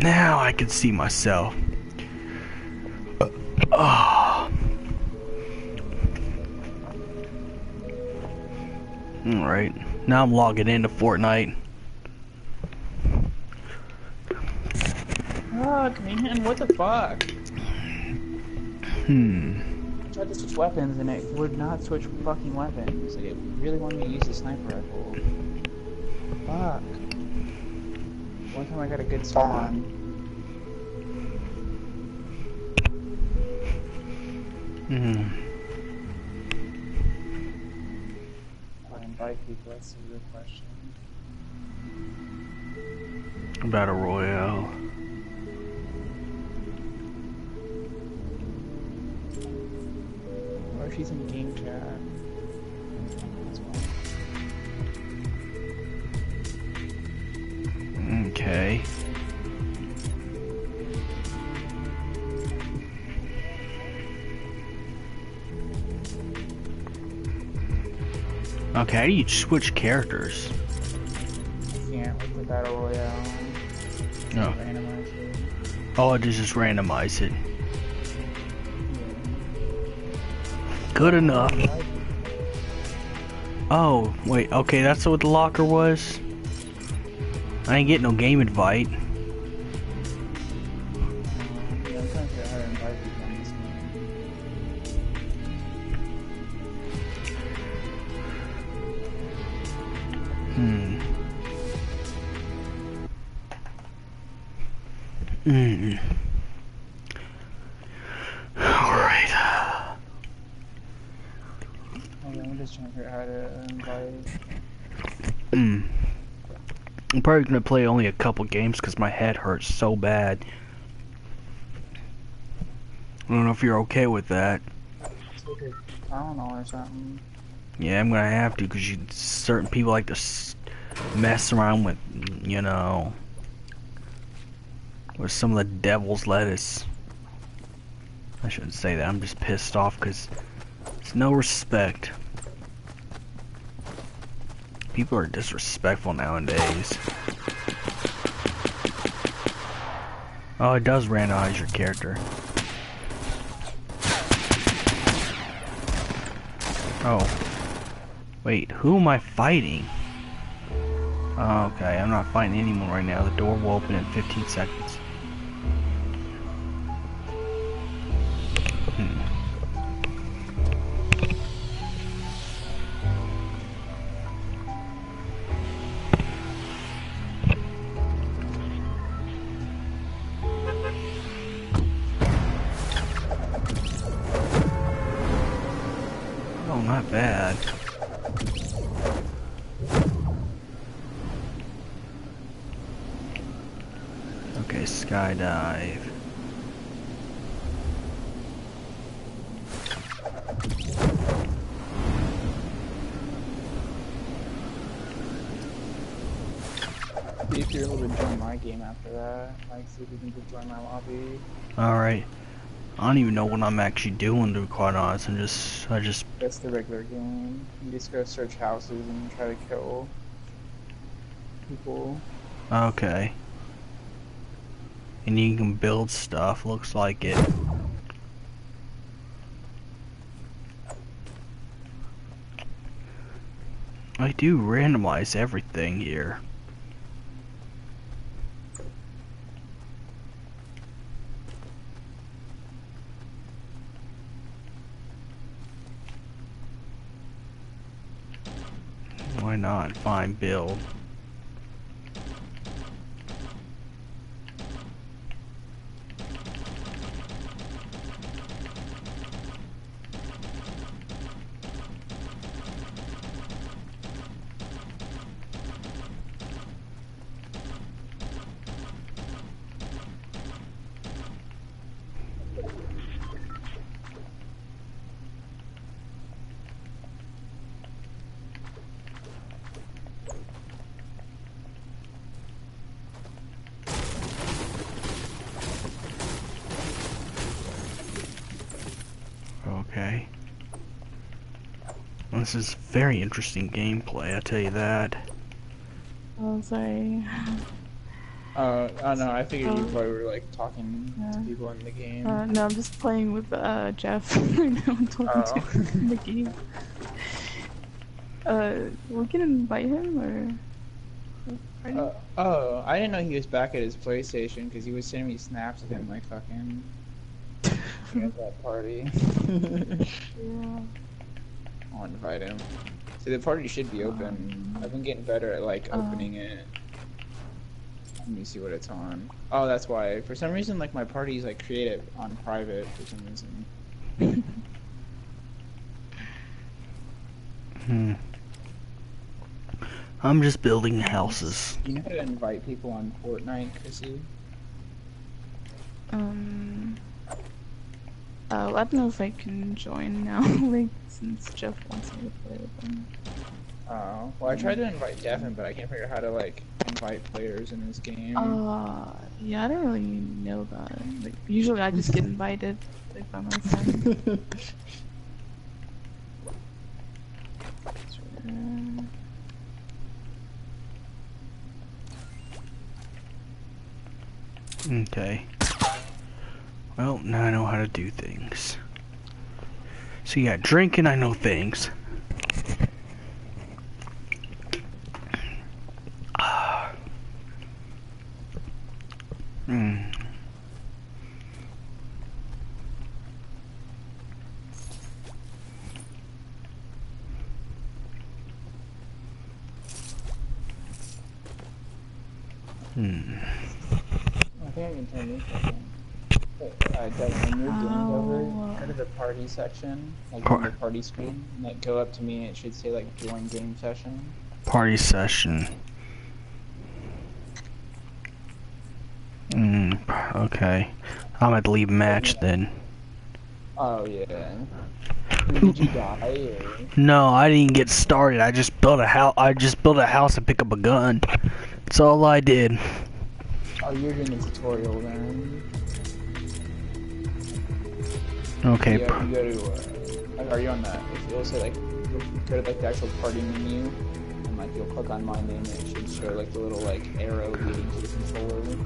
Now I can see myself. Oh. Alright, now I'm logging into Fortnite. Fuck, man, what the fuck? Hmm. I tried to switch weapons and it would not switch fucking weapons. Like, it really wanted me to use the sniper rifle. Fuck. One time I got a good spawn. Hmm. I invite people, that's a real question. Battle Royale. Or if she's in game chat. Okay. Okay, how do you switch characters? Can't with the battle royale. No. Randomize it. Oh, it just randomize it. Good enough. Oh, wait, okay, that's what the locker was? I ain't getting no game invite. Gonna play only a couple games because my head hurts so bad. I don't know if you're okay with that. Take a Tylenol or something. Yeah, I'm gonna have to because you certain people like to s- mess around with, you know, with some of the devil's lettuce. I shouldn't say that. I'm just pissed off because it's no respect. People are disrespectful nowadays. Oh, it does randomize your character. Oh. Wait, who am I fighting? Oh, okay, I'm not fighting anyone right now. The door will open in 15 seconds. Don't even know what I'm actually doing to be quite honest. I'm just, I just, That's the regular game. You just go search houses and try to kill people. okay. And you can build stuff, looks like it. I do randomize everything here. Why not? Fine, build. This is very interesting gameplay, I tell you that. I'll say. Uh, oh no, I figured you Oh. probably were like talking to Yeah. people in the game. Uh, no, I'm just playing with uh, Jeff right now. I'm talking Oh. to him in the game. Uh, we can invite him or. or- Uh, oh, I didn't know he was back at his PlayStation because he was sending me snaps of him like fucking at that party. yeah. I'll invite him. See, the party should be open. I've been getting better at like Oh. opening it. Let me see what it's on. Oh, that's why. For some reason, like my party's like created on private for some reason. Hmm. I'm just building houses. You know how to invite people on Fortnite, Chrissy? Um. Oh, I don't know if I can join now, like, since Jeff wants me to play with him. Oh, well, I tried to invite Devin, but I can't figure out how to like invite players in this game. Uh, yeah, I don't really know that. Like, usually I just get invited, like, by my friend. Uh, Okay. Well, now I know how to do things. So yeah, drinking, I know things. Hmm. Hmm. I think I can turn this back on. Uh, Devin, when your game's over, go to the party section, like Par- on the party screen, and like go up to me and it should say like join game session. Party session. Hmm. Okay. I'm gonna leave match then. Oh yeah. Did you die or? No, I didn't get started. I just built a house. I just built a house and pick up a gun. That's all I did. Oh, you're doing a tutorial then. Okay. P- you go to. Uh, are you on that? You'll say like, go to like the actual party menu, and like you'll click on my name, and it should show like the little like arrow leading to the controller.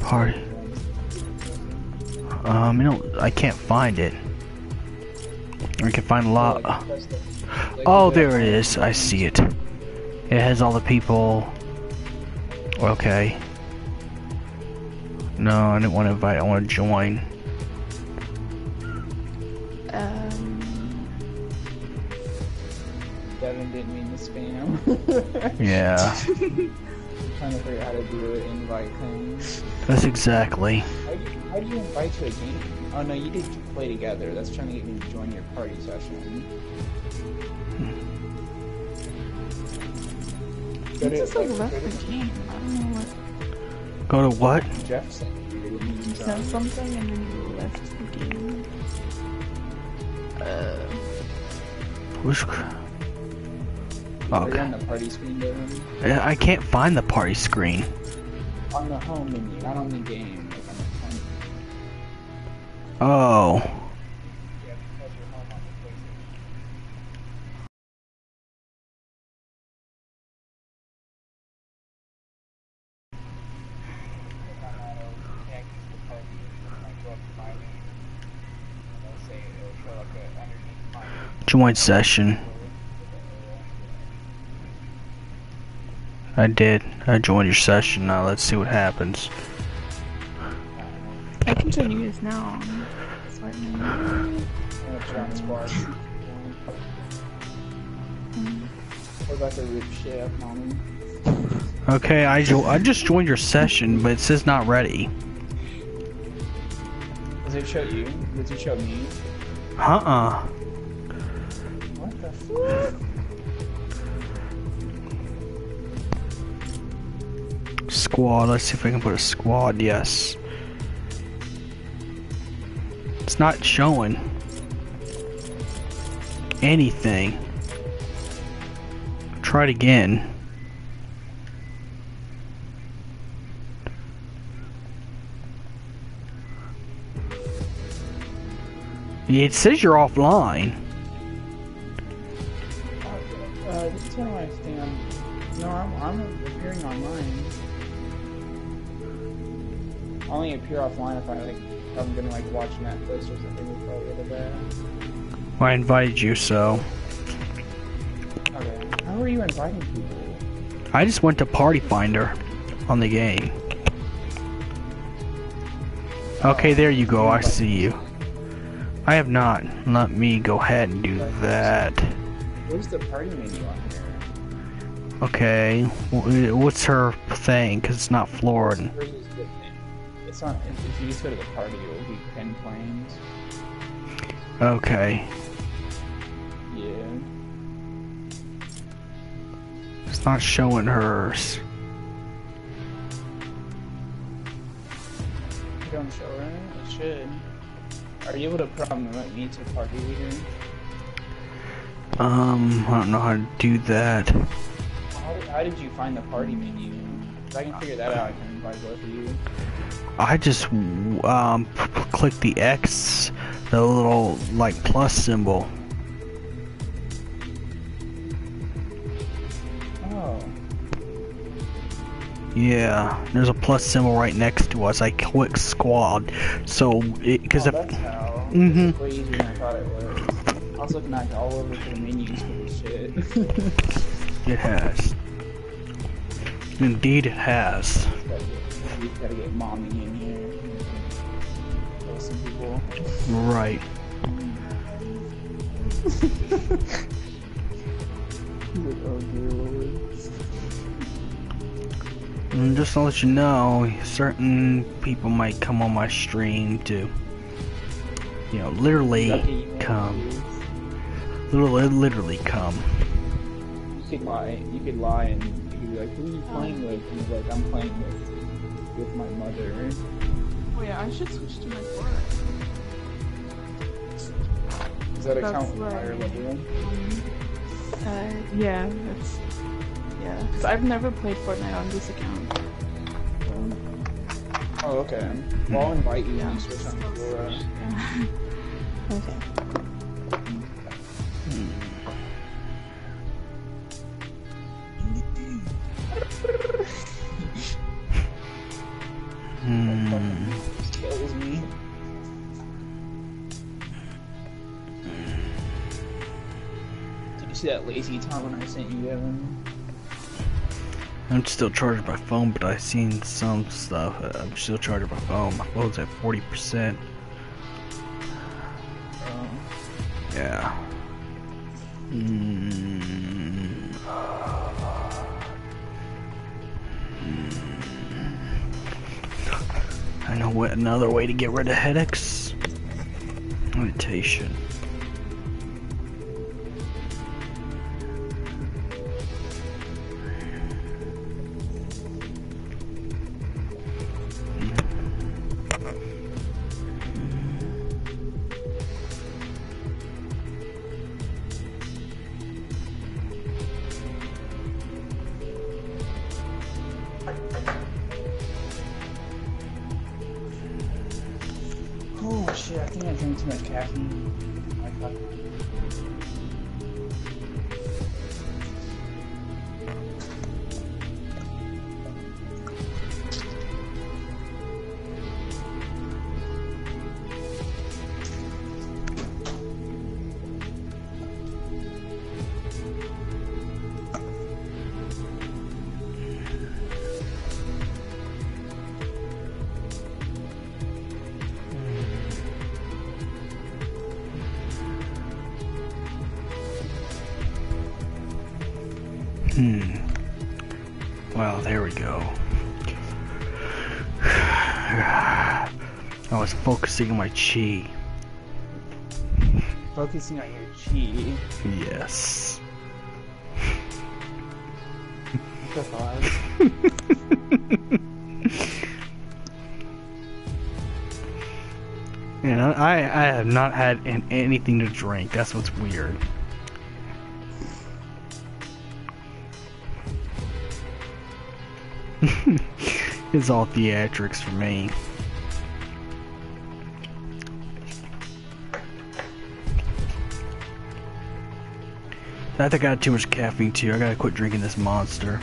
Party. Um, you know, I can't find it. I can find a lot. like, the- like, Oh, you there it is. I see it. It has all the people. Okay. No, I didn't want to invite. I want to join. Devin didn't mean to spam. Yeah, trying to figure out how to do the invite thing. that's exactly. How do you, how do you invite to a game? Oh no, you did play together. That's trying to get me to join your party session. Go to, just like like, left go to the game. I don't know what. Go to what? Jeff sent you. You can You join. sent something and then you left the game. Uh, Which? Are on the party screen? Yeah, I can't find the party screen. On the home menu, not on the game. Like on the. Oh. Yeah, because you're home on the PlayStation. Click on that, it'll connect you to the party, and then go up to my name, and it'll say, it'll show like a, underneath my name. Join session. I did. I joined your session. Now let's see what happens. I can join you guys now. Start menu. And it's around squad. We're about to rip shit up, mommy. Okay, I jo- I just joined your session, but it says not ready. Does it show you? Does it show me? Uh-uh. What the fuck? Squad. Let's see if I can put a squad. Yes. It's not showing anything. Try it again. It says you're offline. Only appear offline if I like if I'm gonna like watch Netflix or something before I go to bed. Well, I invited you, so Okay. How are you inviting people? I just went to Party Finder on the game. Okay, oh. there you go. I see you. I have not. Let me go ahead and do that. Where's the party menu on here? Okay, what's her thing? Because it's not Florida. It's on. If you just go to the party, it will be pin claims. Okay, Yeah. it's not showing hers. You don't show her. It should. Are you able to promote me to party leader? Um, I don't know how to do that. How did, how did you find the party menu? If I can figure that out, I can invite both of you. I just um click the X, the little like plus symbol. Oh. Yeah, there's a plus symbol right next to us. I click squad, so because oh, if that's how. Mhm. It's way easier than I thought it was. I was looking like all over for the menus for shit. it has, indeed it has. you gotta get mommy in here. Right. And just to let you know, certain people might come on my stream to, you know, literally come, literally, literally come. You could lie. You could lie and you could like, "Who are you playing with?" He's like, "I'm playing with with my mother." Oh yeah, I should switch to my Flora. Is that That's account right. higher level? Uh, yeah, that's yeah. Cause I've never played Fortnite on this account. So, Oh, okay. Well, I'll invite you yeah. when switch on Flora. Yeah. okay. Lazy time when I sent you, Evan? I'm still charging my phone, but I've seen some stuff. uh, I'm still charging my phone. My phone's at 40%. Um, Yeah. Mm. I know what another way to get rid of headaches. Meditation. Too much caffeine. There we go. I was focusing on my chi. Focusing on your chi. Yes. And I, I have not had an, anything to drink. That's what's weird. It's all theatrics for me. I think I got too much caffeine too. I gotta quit drinking this monster.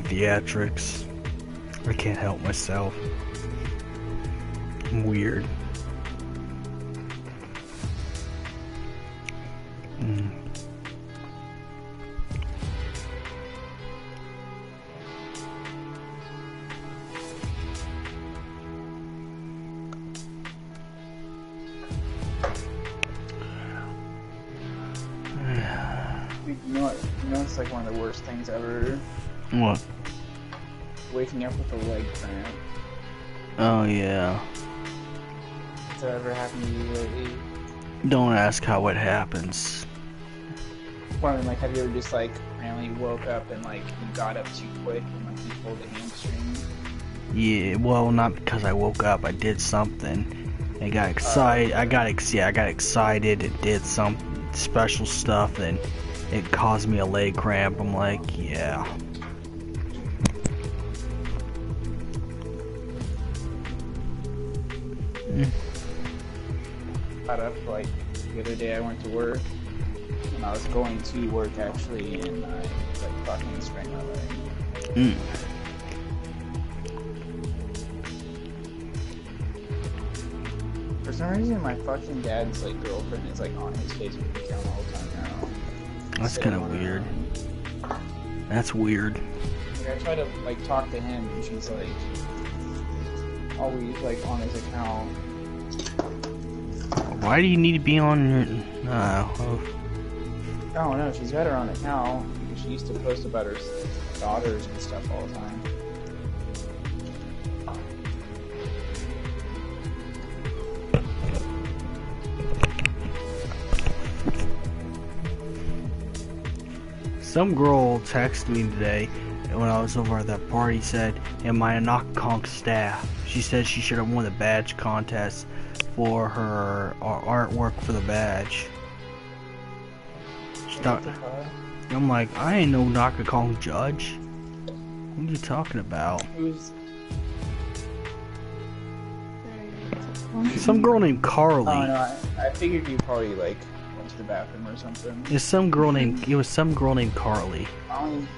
Theatrics. I can't help myself. How it happens. Well, I mean, like, have you ever just like randomly woke up and like you got up too quick and like you pulled a hamstring? Yeah, well, not because I woke up. I did something. Uh, I got excited. I got ex. Yeah, I got excited. It did some special stuff, and it caused me a leg cramp. I'm like, yeah. Got up like the other day. I went to work and I was going to work actually, and I was like fucking sprained my leg. Mm. For some reason, my fucking dad's like girlfriend is like on his Facebook account all the time now. That's kind of weird. That's weird. Like, I try to like talk to him, and she's like always like on his account. Why do you need to be on your? Uh, oh, I don't know. She's her own account because she used to post about her daughters and stuff all the time. some girl texted me today when I was over at that party. Said, "Am I a Naka-Kon staff?" She said she should have won the badge contest for her ar- artwork for the badge. She thought, What the fuck? I'm like, I ain't no Naka-Kon judge. What are you talking about? Who's Some girl named Carly. Oh no, I, I figured you probably like went to the bathroom or something. It's some girl named. It was some girl named Carly. Um,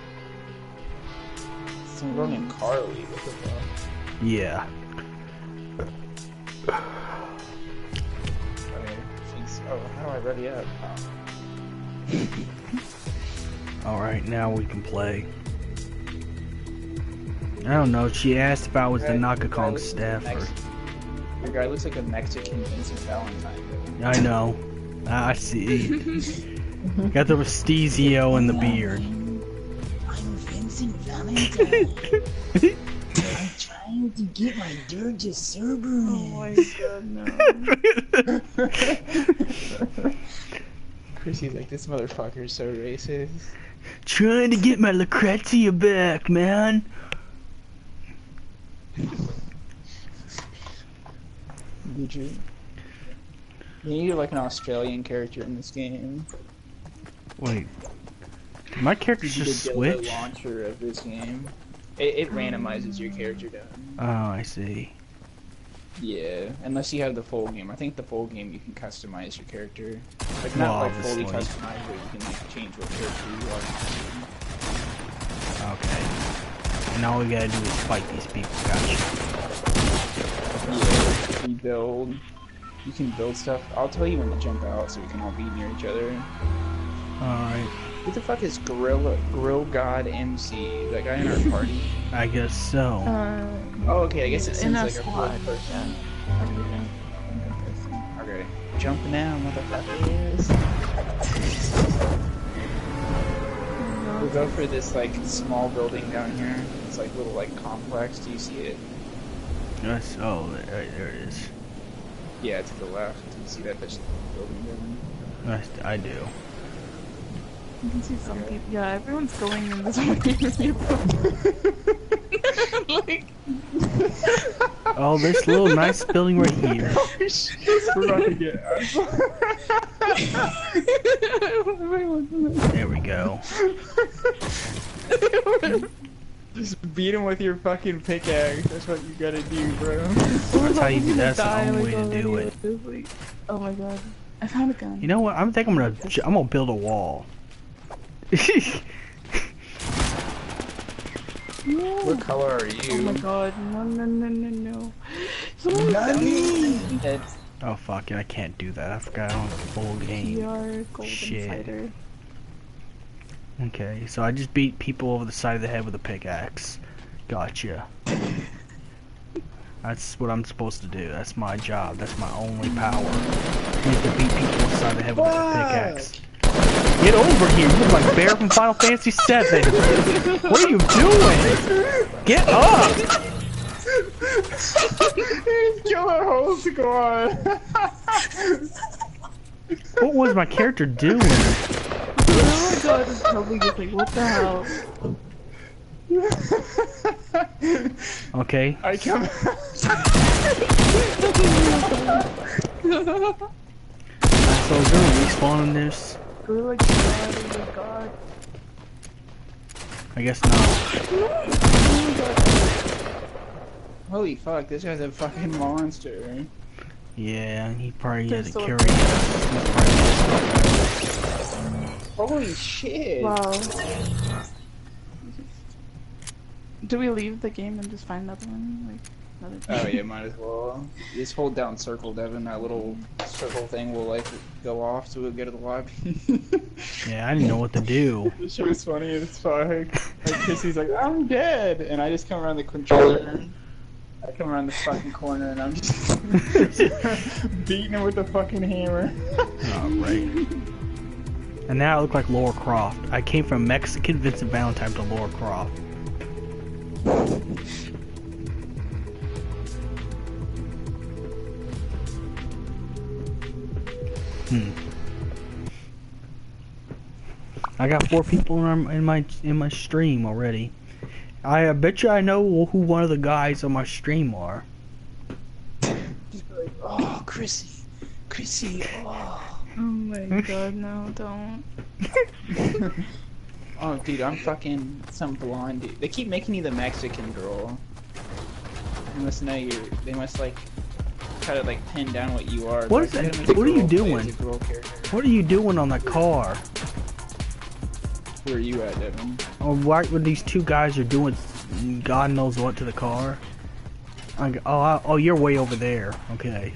some girl named Carly. What the fuck? Yeah. Okay, she's. Oh, how do I ready up? Oh. All right, now we can play. I don't know. She asked if I was the Right, Naka your guy Kong looks like staffer. Mex- Your guy looks like a Mexican Vincent Valentine. I know. I see. Got the Restizio and the beard. I'm Vincent Valentine. I'm trying to get my Dirge of Cerberus. Oh my god, no. Chrissy's like, this motherfucker is so racist. Trying to get my Lucrecia back, man. Did you? You need like an Australian character in this game. Wait. My character You just the launcher of this game. It, it randomizes your character down. Oh, I see. Yeah, unless you have the full game. I think the full game you can customize your character. Like Well, not like fully customized, but you can like, change what character you are. Okay. And all we gotta do is fight these people. Gotcha. Yeah, you build. You can build stuff. I'll tell you when to jump out so we can all be near each other. Alright. Who the fuck is Gorilla Grill God MC? That guy in our party? I guess so. Uh, Oh, okay. I guess it in seems our like a squad. fourth person. Okay. Jump now, motherfuckers. We'll go for this like small building down here. It's like little like complex. Do you see it? Yes. oh, there, there it is. Yeah, to the left. Do you see that bitch building building? That's, I do. You can see some people. Yeah, everyone's going in this way. like, Oh, this little nice building right here. Oh, We're about to get. There we go. Just beat him with your fucking pickaxe. That's what you gotta do, bro. That's how you do. That's the only like, way to do it. Like- Oh my god. I found a gun. You know what? I'm think I'm gonna j- I'm gonna build a wall. No. What color are you? Oh my god. No, no, no, no, no. Someone Not oh fuck it! I can't do that. I forgot on the full game. PR Golden Shit. Fighter. Okay, so I just beat people over the side of the head with a pickaxe. Gotcha. That's what I'm supposed to do. That's my job. That's my only power. Is to beat people over the side of the head with a pickaxe. Get over here! You look like Bear from Final Fantasy VII. What are you doing? Get up! Kill our whole squad. What was my character doing? Oh my god, probably just like, what the hell? Okay, I come. so we're gonna respawn in this. We're like, god, oh my god. I guess not. My god. Holy fuck! This guy's a fucking monster. Yeah, he probably had to carry so- us. He's probably- Holy shit! Wow. Do we leave the game and just find another one? Like, another Oh yeah, might as well. Just hold down circle, Devin. That little circle thing will like go off, so we'll go to the lobby. Yeah, I didn't know what to do. This shit was funny as fuck. Like Kissy's like, I'm dead, and I just come around the controller. I come around the fucking corner and I'm just beating him with the fucking hammer. Oh, right. And now I look like Lara Croft. I came from Mexican Vincent Valentine to Lara Croft. Hmm. I got four people in, my in my stream already. I, I bet you I know who one of the guys on my stream are. Like, oh, Chrissy, Chrissy, oh. Oh my god, no, don't. Oh, dude, I'm fucking some blonde dude. They keep making you the Mexican girl. They must know you're. They must like try to like pin down what you are. What Like, is that- they make a what are you doing? as a girl character. What are you doing on the car? Where are you at, Devin? Oh, or what when these two guys are doing God knows what to the car? I oh, I, oh, you're way over there. Okay.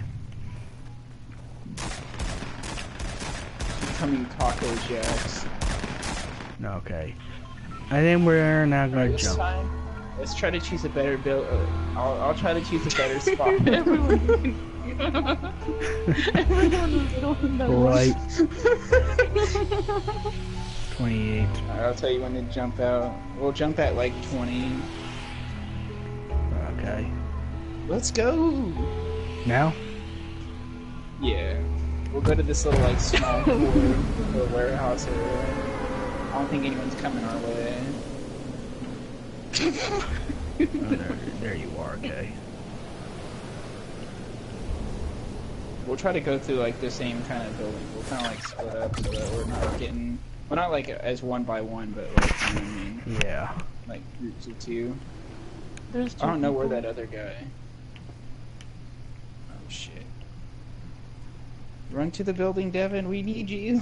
Becoming Taco Jacks. Okay. And then we're now gonna jump. time, let's try to choose a better build. Uh, I'll, I'll try to choose a better spot. Everyone. Everyone was Right. 28. I'll tell you when to jump out. We'll jump at like 20. Okay. Let's go! Now? Yeah. We'll go to this little like small port or warehouse area. I don't think anyone's coming our way. Oh, there, there you are. Okay. We'll try to go through like the same kind of building. We'll kind of like split up so that we're not getting. Well, not like as one by one, but like, you know what I mean? Yeah. Like groups of two. There's two I don't know where that other guy. Oh shit. Run to the building, Devin. We need you.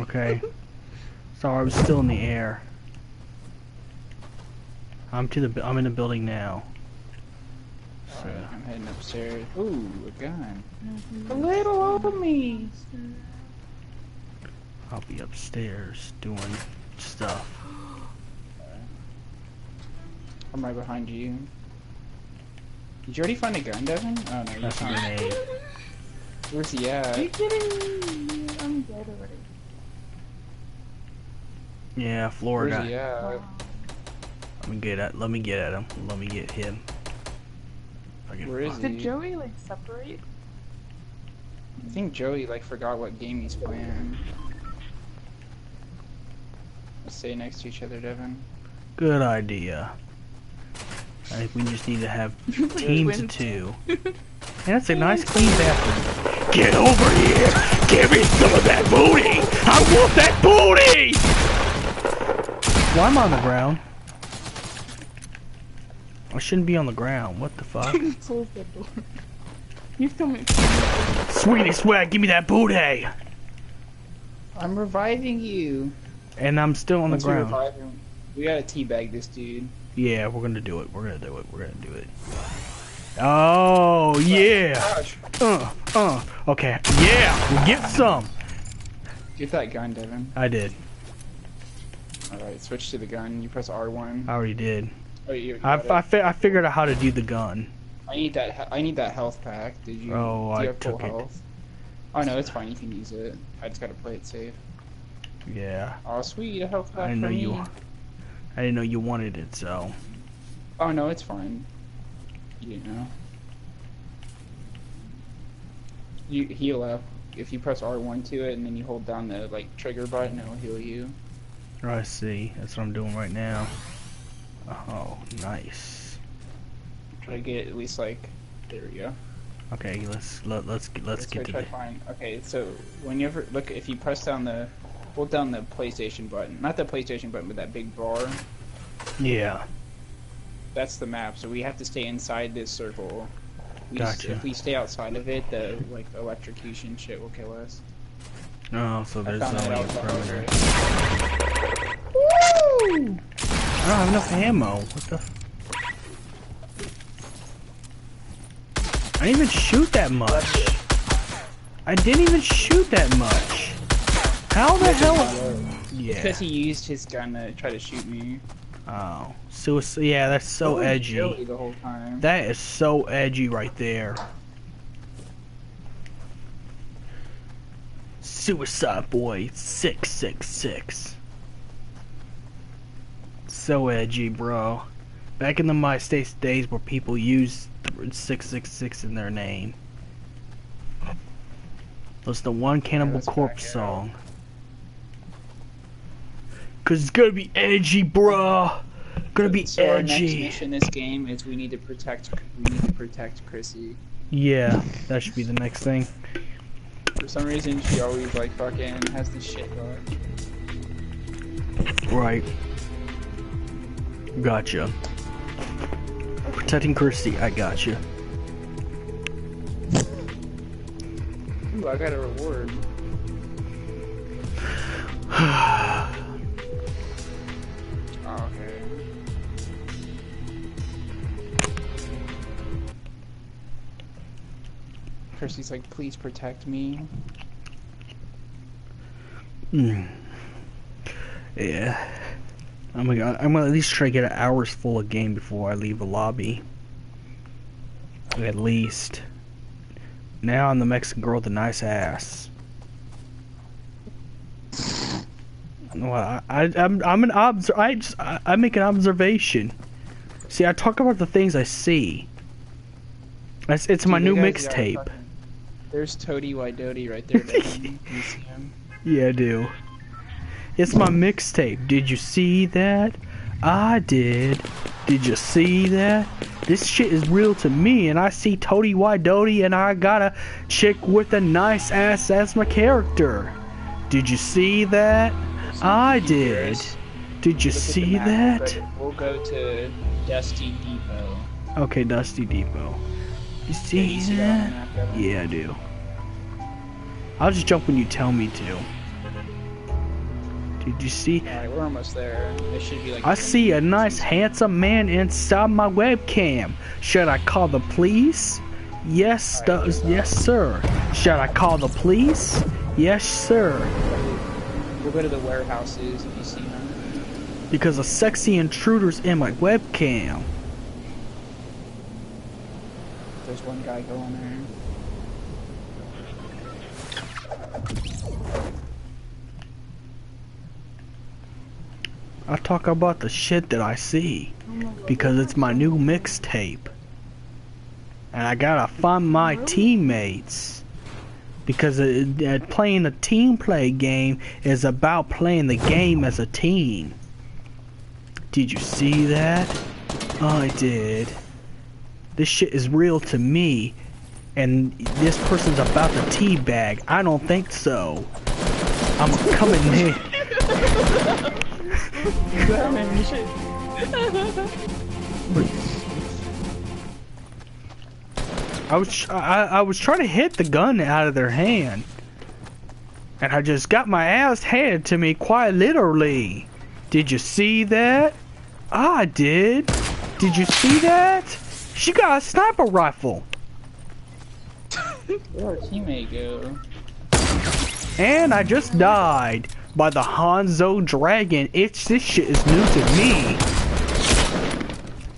Okay. Sorry, I was still in the air. I'm to the. I'm in the building now. So, Alright, I'm heading upstairs. Ooh, a gun. Mhm. A little over me. I'll be upstairs doing stuff. I'm right behind you. Did you already find a gun, Devin? Oh no, you That's a found grenade. Where's he Are you at? kidding? I'm dead already. Yeah, Where's Florida. he at? Wow. Let me get at. Let me get at him. Let me get him. If I can Where is find- he? Did Joey like separate? I think Joey like forgot what game he's playing. Let's stay next to each other, Devin. Good idea. I I think we just need to have teams of two. And that's a nice clean bathroom. Get over here! Give me some of that booty! I want that booty! Well, I'm on the ground. I shouldn't be on the ground. What the fuck? Close that door. You still make Sweetie swag, give me that booty! I'm reviving you. And I'm still on the Once we ground. revive him, we gotta teabag this dude. Yeah, we're gonna do it. We're gonna do it. We're gonna do it. Oh yeah. Gosh, Uh, uh. Okay. Yeah, we'll get some. get that gun, Devin. I did. Alright, switch to the gun. You press R1. I already did. Oh, you, I, I, fi- I figured out how to do the gun. I need that. I need that health pack. Did you? Oh, do you I have full took it. health? Oh no, it's fine. You can use it. I just gotta play it safe. Yeah. Oh sweet, a health pack I didn't know me. you. I didn't know you wanted it. So. Oh no, it's fine. You didn't know. You heal up. If you press R1 to it and then you hold down the like trigger button, it'll heal you. I see. That's what I'm doing right now. Oh, nice. Try to get at least like. There we go. Okay, let's let, let's let's Let's get to the. find. Okay, so whenever look, if you press down the, hold down the PlayStation button, not the PlayStation button, but that big bar. Yeah. That's the map. So we have to stay inside this circle. We Gotcha. If we stay outside of it, the like electrocution shit will kill us. Oh, so there's found that only a out. while I was perimeter. right. I don't have enough ammo. What the? I didn't even shoot that much. I didn't even shoot that much. How the hell? Yeah. Because he used his gun to try to shoot me. Oh, suicide. Yeah, that's so edgy. The whole time. That is so edgy right there. Suicide Boy 666. So edgy, bro. Back in the MySpace days where people used 666 in their name. That's the one Cannibal let's Corpse song. Cause it's gonna be edgy, bro. Gonna be so our next mission in this game is we need to protect. We need to protect Chrissy. Yeah, that should be the next thing. For some reason, she always like fucking has this shit going. Right. Gotcha. Protecting Christy, I gotcha. Ooh, I got a reward. Oh, okay. Chrissy's like, please protect me. Hmm. Yeah. Oh I'm gonna, I'm gonna at least try to get an hour's full of game before I leave the lobby. At least. Now I'm the Mexican girl with the nice ass. Well, I, I, I'm, I'm an obs. I just, I, I make an observation. See, I talk about the things I see. It's, it's my new you mixtape. There's Toady Wydody right there. You see him? Yeah, I do. It's my mixtape. Did you see that? I did. Did you see that? This shit is real to me, and I see Toady Doty, and I got a chick with a nice ass as my character. Did you see that? I did. Did you Look at the see that? We'll go to Dusty Depot. Okay, Dusty Depot. You see that Yeah, I do. I'll just jump when you tell me to. Did you see? Alright, we're almost there. There should be like. I see a nice handsome man inside my webcam. Should I call the police? Yes, Alright, does yes sir. Should I call the police? Yes sir. We'll go to the warehouses if you see them. Because a sexy intruder's in my webcam. There's one guy going there. I talk about the shit that I see. Because it's my new mixtape. And I gotta find my teammates. Because it, it- playing a team play game is about playing the game as a team. Did you see that? I did. This shit is real to me. And this person's about to teabag. I don't think so. I'm coming in. I was I, I was trying to hit the gun out of their hand. And I just got my ass handed to me quite literally. Did you see that? I did. Did you see that? She got a sniper rifle. Where'd go? And I just died by the Hanzo Dragon. It's this shit is new to me.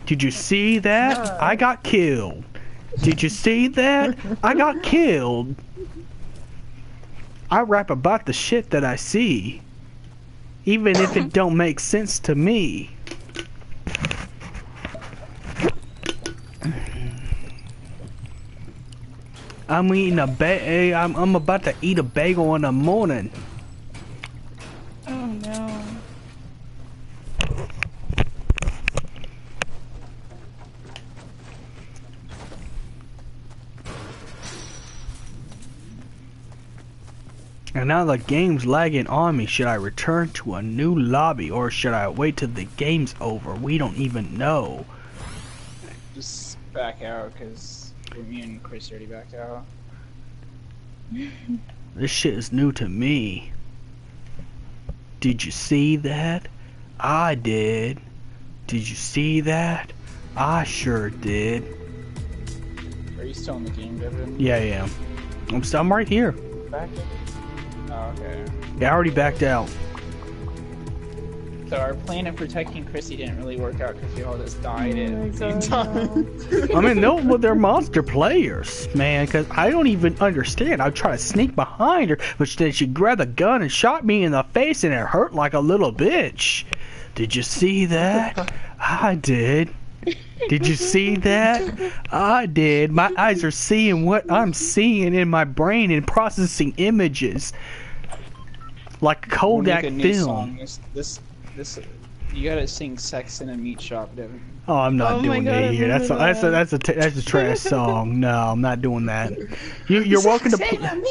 Did you see that? I got killed. Did you see that? I got killed. I rap about the shit that I see. Even if it don't make sense to me. I'm eating a ba- I'm, I'm about to eat a bagel in the morning. No. And now the game's lagging on me. Should I return to a new lobby or should I wait till the game's over? We don't even know. Just back out, because me and Chris already backed out. This shit is new to me. Did you see that? I did. Did you see that? I sure did. Are you still in the game, Devin? Yeah, I am. I'm, st- I'm right here. Back? Oh, okay. Yeah, I already backed out. So our plan of protecting Chrissy didn't really work out because we all just died Oh my at the same time. I mean, no, well, they're monster players, man. Because I don't even understand. I try to sneak behind her, but then she grabbed a gun and shot me in the face, and it hurt like a little bitch. Did you see that? I did. Did you see that? I did. My eyes are seeing what I'm seeing in my brain and processing images like a We'll make Kodak a new film. song. This, this, this, you gotta sing "Sex in a Meat Shop," Devin. Oh, I'm not Oh doing God, that I here. That's a, remember that's a, that's a t- that's a trash song. No, I'm not doing that. You you're welcome to pl-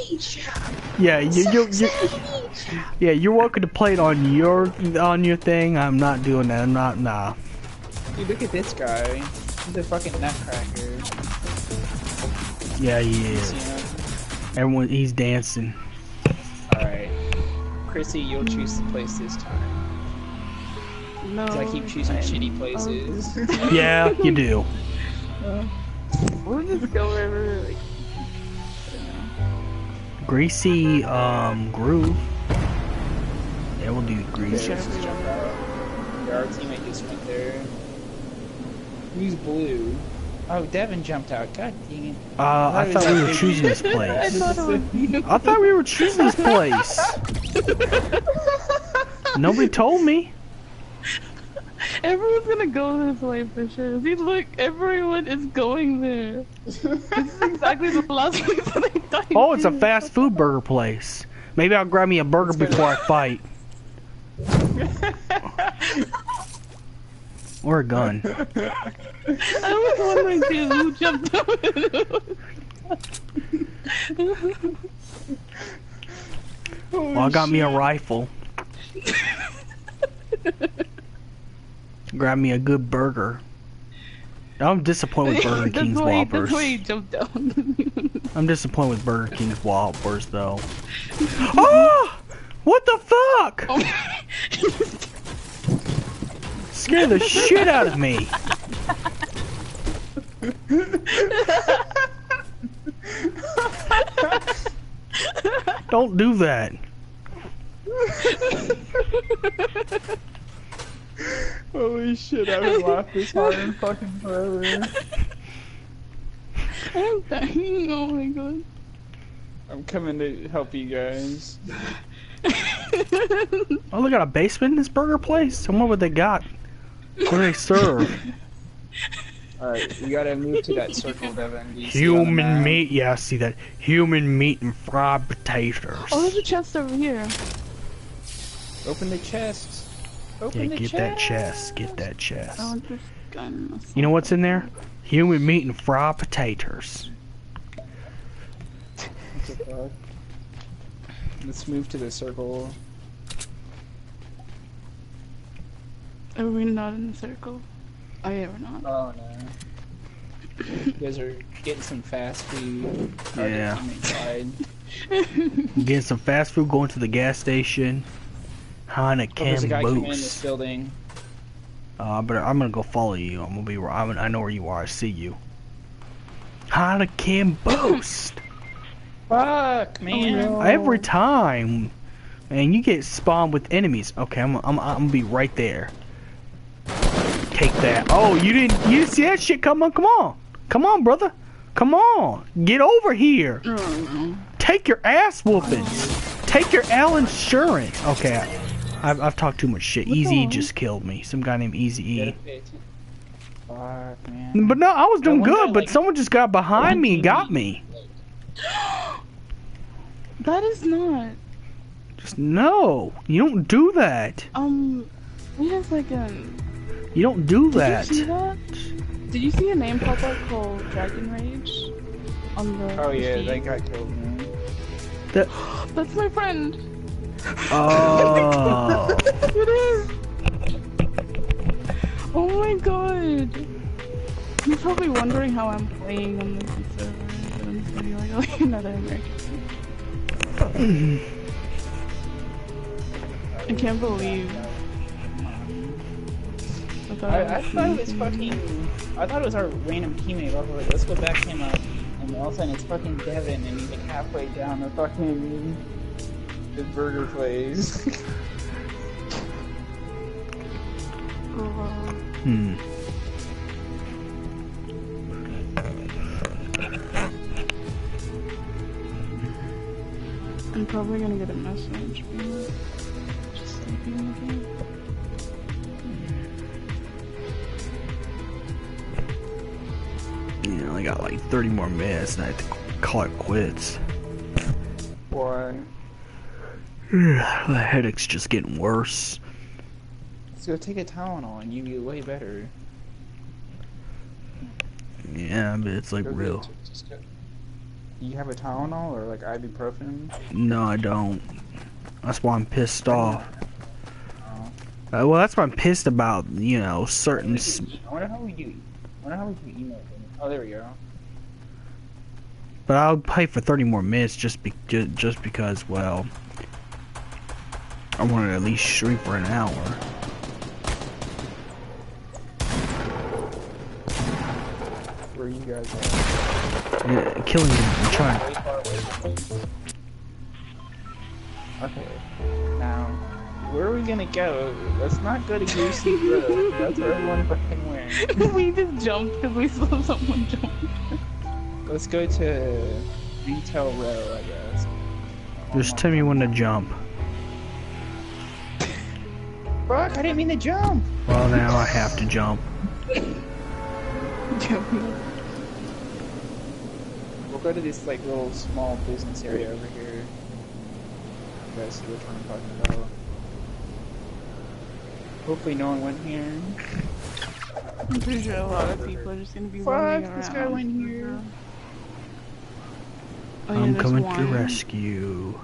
yeah you you, you yeah you're welcome to play it on your on your thing. I'm not doing that. I'm not nah. Dude, look at this guy. He's a fucking nutcracker. Yeah, he is. him? Everyone he's dancing. Alright. Chrissy, you'll choose the place this time. No. 'Cause I keep choosing I- shitty places. Yeah, you do. We'll just go wherever. Like, Greasy um groove. Yeah, we'll do Yeah, greasy. let's just jump out. Yeah, our teammate just went there. Who's blue? Oh, Devin jumped out. God dang it. Uh, I thought we were choosing this I place. thought it was you. I thought we were choosing this place. Nobody told me. Everyone's gonna go this way for sure. See, look, everyone is going there. this is exactly the last place that I died. Oh, it's a fast food burger place. Maybe I'll grab me a burger before I fight. Or a gun. I was wondering too who jumped over. Well, I got me a oh, rifle. Grab me a good burger. I'm disappointed with Burger King's why, Whoppers. That's why jumped down. I'm disappointed with Burger King's Whoppers, though. oh! What the fuck? Oh Scared the shit out of me. Don't do that. Holy shit, I haven't laughed this hard in fucking forever. I'm oh, dying. Oh my god. I'm coming to help you guys. Oh, they got a basement in this burger place? I wonder what they got. What do they serve? Alright, you gotta move to that circle, Devin. Do you see it on the Human meat. Yeah, I see that. Human meat and fried potatoes. Oh, there's a chest over here. Open the chest. Open Yeah, the get that chest. Get that chest. Oh, this gun. You know what's in there? Human meat and fried potatoes. What the fuck? Let's move to the circle. Are we not in the circle? Oh yeah, we're not. Oh no. You guys are getting some fast food. Yeah. Getting some fast food, going to the gas station. Oh, there's a Heineken guy coming in this boost. building. Uh, but I'm gonna go follow you. I'm gonna be. where- I'm, I know where you are. I see you. Heineken boost. Fuck, man. Every time, man, you get spawned with enemies. Okay, I'm. I'm. I'm gonna be right there. Take that. Oh, you didn't. You didn't see that shit? Come on, come on, come on, brother. Come on, get over here. Oh, Take your ass whoopings. Take your L insurance. Okay, I, I've, I've talked too much shit. What Easy just killed me. Some guy named Easy E. Fuck. But no, I was doing one guy, good. But like- someone just got behind me and got me. that is not. Just no. You don't do that. Um, we have like a. You don't do Did that. you see that? Did you see a name pop up called Dragon Rage? On the. Oh yeah, feed? that guy killed me. That's my friend. Oh. It is. Oh my god. You're probably wondering how I'm playing on this server. But I'm just gonna be like, not American. I can't believe. I thought, I, I thought it was fucking. I thought it was our random teammate. I was like, let's go back him up. And all of a sudden it's fucking Devin, and he's like halfway down the fucking the burger place. Oh, Hmm. I'm probably gonna get a message. being Just sleeping in the game. You know, I got like 30 more minutes and I have to call it quits. Boy, the headache's just getting worse. let's go take a Tylenol, and you get way better. Yeah, but it's like Go real. go- You have a Tylenol or like ibuprofen? No, I don't. That's why I'm pissed off. Uh, well, that's why I'm pissed about, you know, certain. I wonder how we do. I wonder how we do email them. Oh, there we go. But I'll pay for 30 more minutes just be just, just because, well, I wanted to at least stream for an hour. Where are you guys are? Yeah, killing them, I'm trying. Way far away. Okay. Now, where are we gonna go? Let's not good to Goosey Road. That's where everyone fucking went. we just jumped because we saw someone jump. Let's go to Retail Row, I guess. Just tell me when to jump. Fuck! I didn't mean to jump. Well, now I have to jump. We'll go to this like little small business area over here. You guys see which one I'm talking about. Hopefully no one went here. I'm pretty sure a lot of people are just gonna be Fuck, running around. this guy went here. Oh, yeah, I'm there's coming to one, rescue.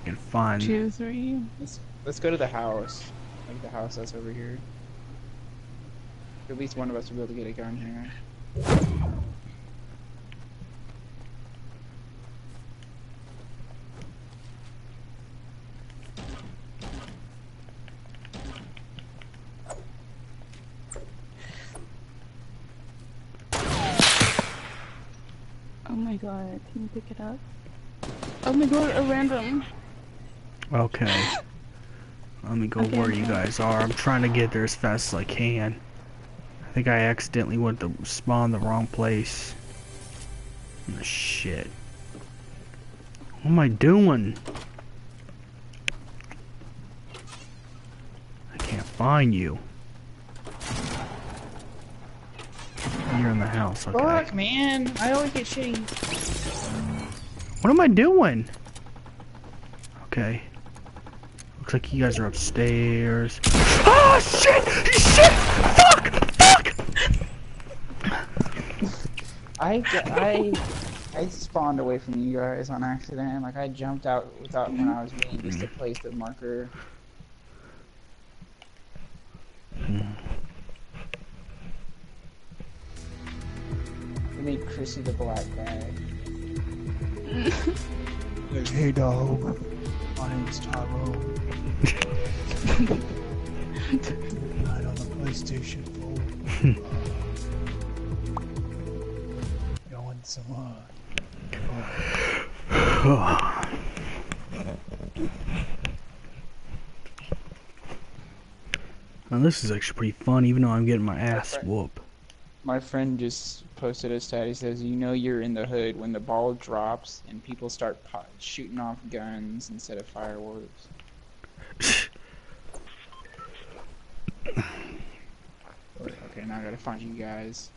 I can find. Two, three. Let's let's go to the house. Like the house that's over here. At least one of us will be able to get a gun here. Oh my god, can you pick it up? Oh my god, a random. Okay. Let me go Okay, where I'm you guys are. I'm trying to get there as fast as I can. I think I accidentally went to spawn the wrong place. Oh, shit. What am I doing? I can't find you. You're in the house, okay. Fuck, man! I always get shitty. What am I doing? Okay. Looks like you guys are upstairs. Oh shit! Shit! Fuck! Fuck! I, I, I spawned away from you guys on accident. Like I jumped out without when I was being just to place the marker. We made Chrissy the black guy. Like, hey dog, my name's Tyrone. Night on the PlayStation 4. you want some, uh, Now this is actually pretty fun, even though I'm getting my ass whooped. My friend just posted a stat. He says, "You know you're in the hood when the ball drops and people start po- shooting off guns instead of fireworks." Okay, now I gotta find you guys.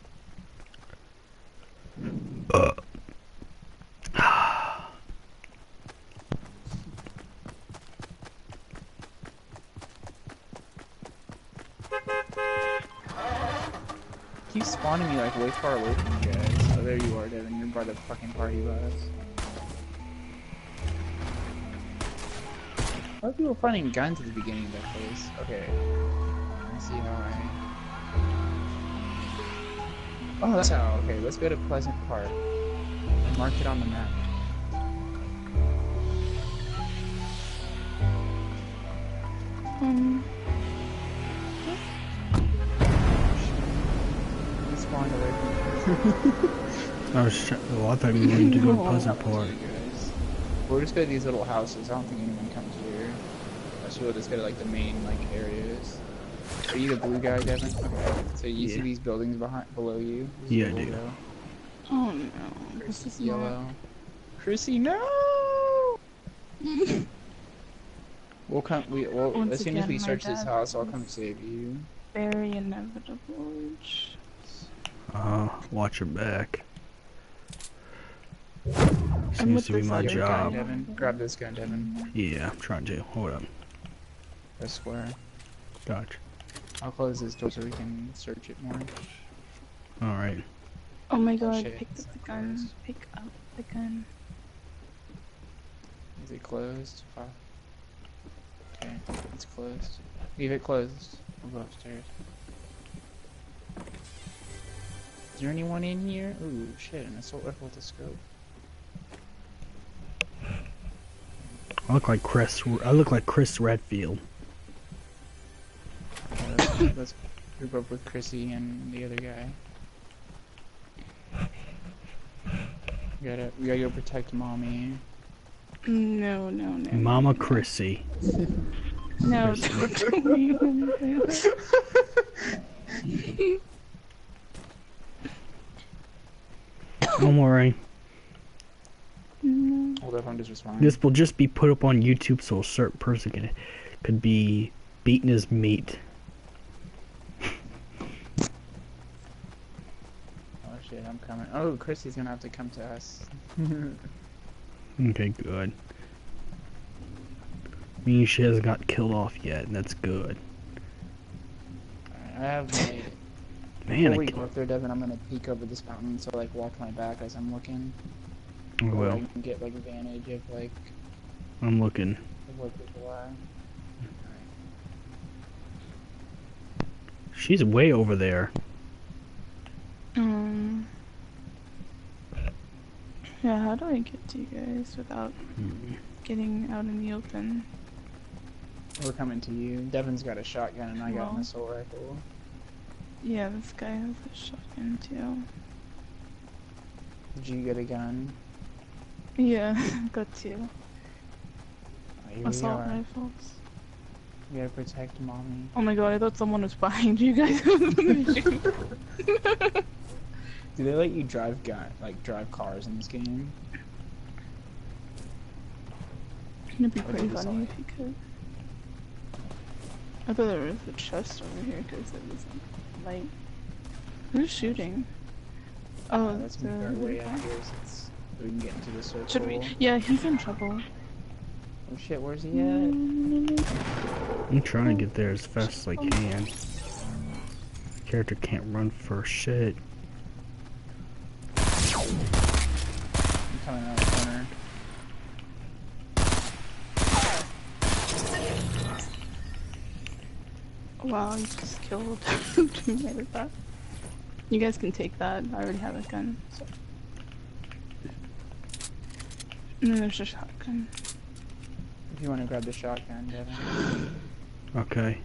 Keep spawning me like way far away from you guys. Oh, there you are, Devin. You're by the fucking party bus. Why are people finding guns at the beginning of that place? Okay. Let's see how I. Oh, that's how. Okay, let's go to Pleasant Park. I marked it on the map. Um, We spawned away from I was try- well, I thought you wanted to go to Pleasant Park. We'll just go to these little houses. I don't think anyone comes here. Actually, we'll just go to like the main like areas. Are you the blue guy, Devin? Okay. So you see these buildings behind below you? This Yeah, I do. logo. oh no. This is not- Yellow. Chrissy, no! we'll come. We well Once as soon as we search this house, I'll come save you. Very inevitable. Uh, watch your back. Seems to be my other Gun, job. guy. Grab this gun, Devin. Yeah, I'm trying to. Hold up. Press square. Gotcha. I'll close this door so we can search it more. Alright. Oh my oh, god, shit, pick up the gun. Pick up the gun. Is it closed? Fuck. Okay, it's closed. Leave it closed. We'll go upstairs. Is there anyone in here? Ooh, shit, an assault rifle with a scope. I look like Chris. I look like Chris Redfield. Let's, let's group up with Chrissy and the other guy. We gotta, we gotta go protect mommy. No, no, no. Mama Chrissy. No, don't don't even say that. Don't worry. No. Hold up, I'm just responding. This will just be put up on YouTube so a certain person can, could be beaten his meat. Oh shit, I'm coming. Oh, Chrissy's gonna have to come to us. Okay, good. Means she hasn't got killed off yet, and that's good. Alright, I have my Man, Before I we go up there, Devin, I'm gonna peek over this mountain, so like watch my back as I'm looking. Oh, I so will. I can get like advantage of like I'm looking. of what people are. She's way over there. Um. Yeah, how do I get to you guys without getting out in the open? We're coming to you. Devin's got a shotgun and I got an Well. assault rifle. Yeah, this guy has a shotgun too. Did you get a gun? Yeah, got two. Oh, Assault rifles. We gotta protect mommy. Oh my god, I thought someone was behind you guys. Do they let you drive gun like drive cars in this game? It'd be pretty funny if you could. I thought there was a chest over here because it was like. Who's shooting? Oh, Uh, let's the move our other way up here since we can get into the circle. Should we? Yeah, he's in trouble. Oh shit, where's he at? I'm trying to get there as fast as I can. Character can't run for shit. I'm coming out of the corner. Wow, you just killed two teammate with that. You guys can take that. I already have a gun. So. And then there's a shotgun. If you want to grab the shotgun, Devin. Okay.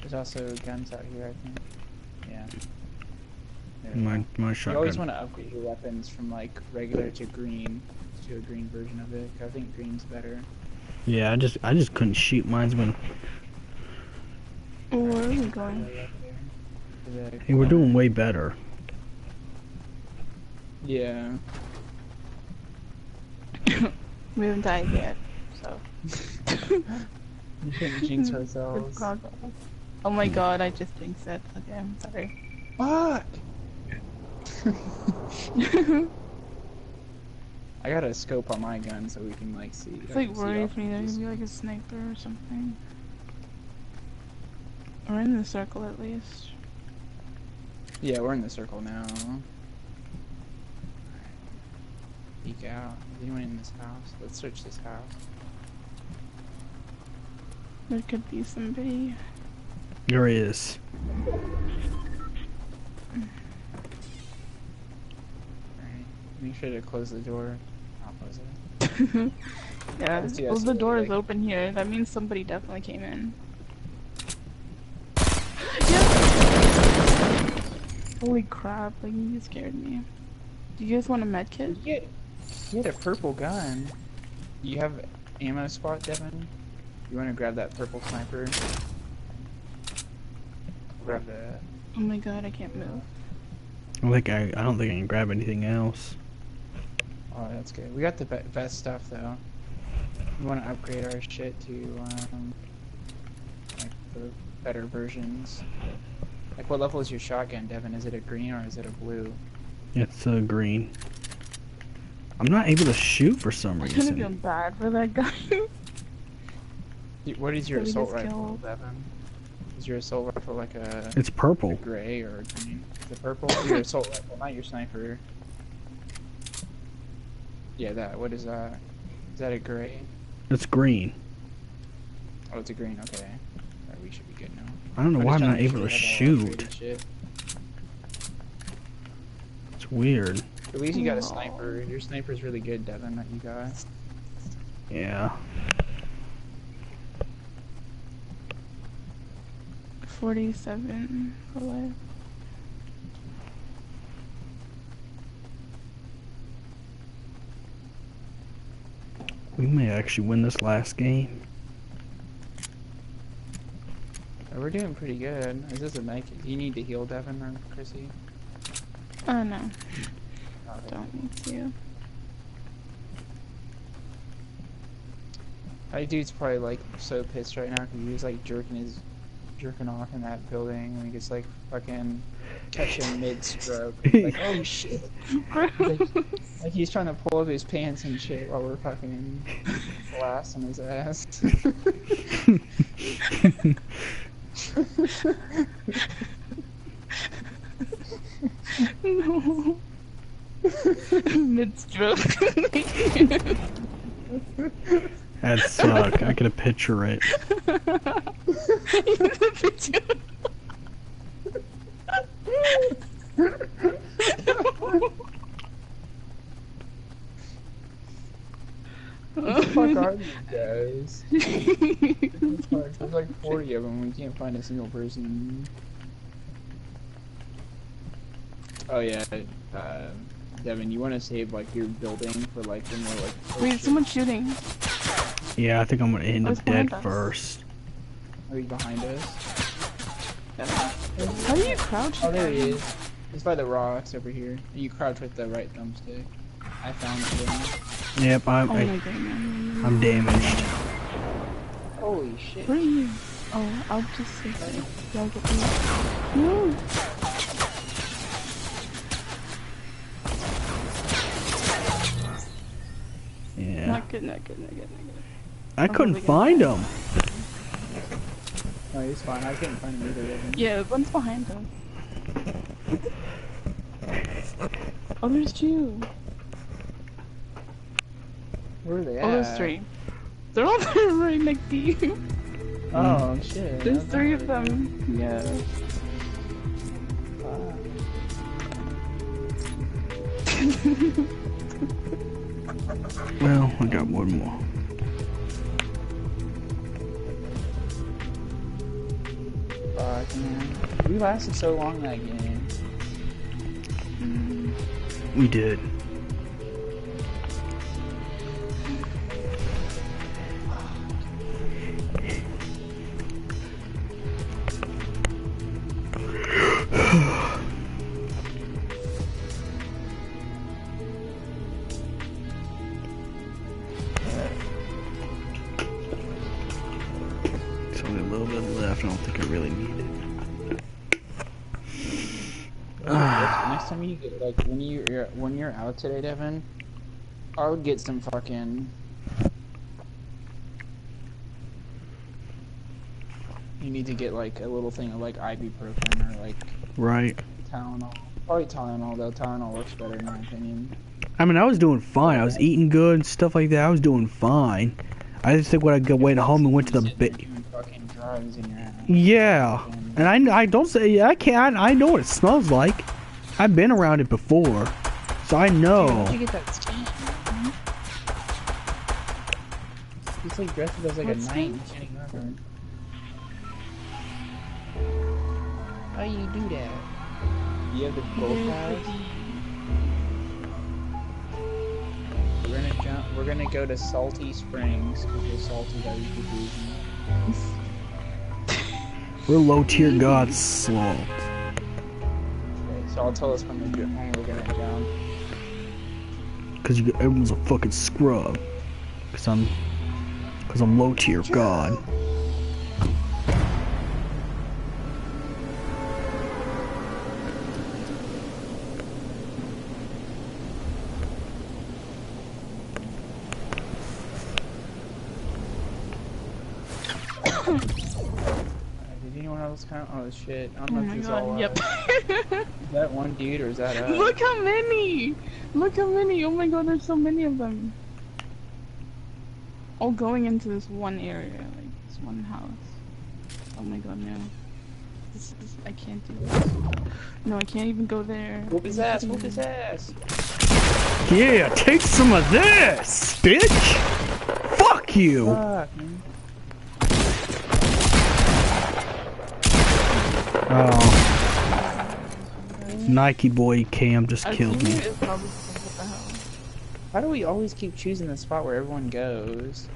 There's also guns out here, I think. Yeah. There we My go. my You always want to upgrade your weapons from like regular to green to a green version of it. 'cause I think green's better. Yeah, I just I just couldn't shoot. Mine's been. Oh, where are we going? Way up there. To the Hey, we're doing way better. Yeah. We haven't died yet, so. We shouldn't jinx ourselves. Oh my god, I just jinxed it. Okay, I'm sorry. Fuck! I got a scope on my gun so we can like see. It's like can worries me there's just- gonna be like a sniper or something. We're in the circle at least. Yeah, we're in the circle now. Peek out. Is anyone in this house? Let's search this house. There could be somebody. There he is. Alright. Make sure to close the door. I'll close it. yeah, well, the so, door is open here. That means somebody definitely came in. yeah! Holy crap, like you scared me. Do you guys want a med kit? You had, you had a purple gun. You have ammo spot, Devin? You want to grab that purple sniper? Grab that. Oh my god, I can't move. Like I I don't think I can grab anything else. Oh, that's good. We got the be- best stuff though. We want to upgrade our shit to um, like the better versions. Like, what level is your shotgun, Devin? Is it a green or is it a blue? It's a green. I'm not able to shoot for some reason. I kind of feel reason. bad for that guy. What is your That assault rifle, killed. Devin? Is your assault rifle like a, It's a purple. gray or a green? The purple? your assault rifle, not your sniper. Yeah, that. What is that? Is that a gray? It's green. Oh, it's a green. Okay. Alright, we should be good now. I don't know I'm why I'm not able to make sure we have all shoot. It's weird. At least you got a sniper. Your sniper's really good, Devin, that you got. Yeah. 47 alive. We may actually win this last game. Oh, we're doing pretty good. Is this a make? Do you need to heal Devin or Chrissy? Oh no, okay. don't need to. That dude's probably like so pissed right now because he was like jerking his, jerking off in that building and he gets like fucking catching mid stroke. Like oh shit! like, like he's trying to pull up his pants and shit while we're fucking blasting his ass. no. Mid stroke. That suck. I could picture it. What the fuck are these guys? Fuck, There's like 40 of them. We can't find a single person. Oh yeah, uh, Devin, you want to save like your building for like when we're like. Wait, shit, someone's shooting. Yeah, I think I'm gonna end Oh, up dead us. first. Are you behind us? How do you crouch? Oh, there he is. He's by the rocks over here. You crouch with the right thumbstick. I found him. Yep, I'm Oh I, my god. I'm damaged. Holy shit. Where are you? Oh, I'll just say that. Y'all get me. No. Yeah. Not good, not good, not good, not good. I couldn't find him. No, he's fine. I couldn't find him either. Devin. Yeah, one's behind him. Oh, there's two. Where are they at? Oh, there's three. They're all there right next to you. Oh shit. There's Okay. three of them. Yeah. Well, I got one more. Fuck, man. We lasted so long that game. We did. Out today, Devin, I would get some fucking. You need to get like a little thing of like ibuprofen or like Right. Tylenol. Probably Tylenol though. Tylenol works better in my opinion. I mean, I was doing fine. I was eating good and stuff like that. I was doing fine. I just think when I go went home and went to the bit. doing fucking drugs in your ass. Yeah, and I, I don't say I can't. I know what it smells like. I've been around it before, so I Where'd you know. get that stain? He's like dressed up as like What a knight stain? and shitting rubber. How you do that? You have the gold pass? We're gonna jump. We're gonna go to Salty Springs because we're salty that we could do. We're low tier gods, slow. Okay, so I'll tell us when we're, Cause you, everyone's a fucking scrub. Cause I'm, cause I'm low tier god. Anyone else count? Oh shit! I don't Oh know my if it's all. god. uh, Yep. Is that one dude or is that? Look how many! Look how many! Oh my god, there's so many of them. All going into this one area, like this one house. Oh my god, no. This, this, I can't do this. No, I can't even go there. Whoop his ass! Whoop his ass! Yeah, take some of this, bitch. Fuck you. Fuck, Oh. Nike boy Cam just killed me. it's probably what the hell. Why do we always keep choosing the spot where everyone goes?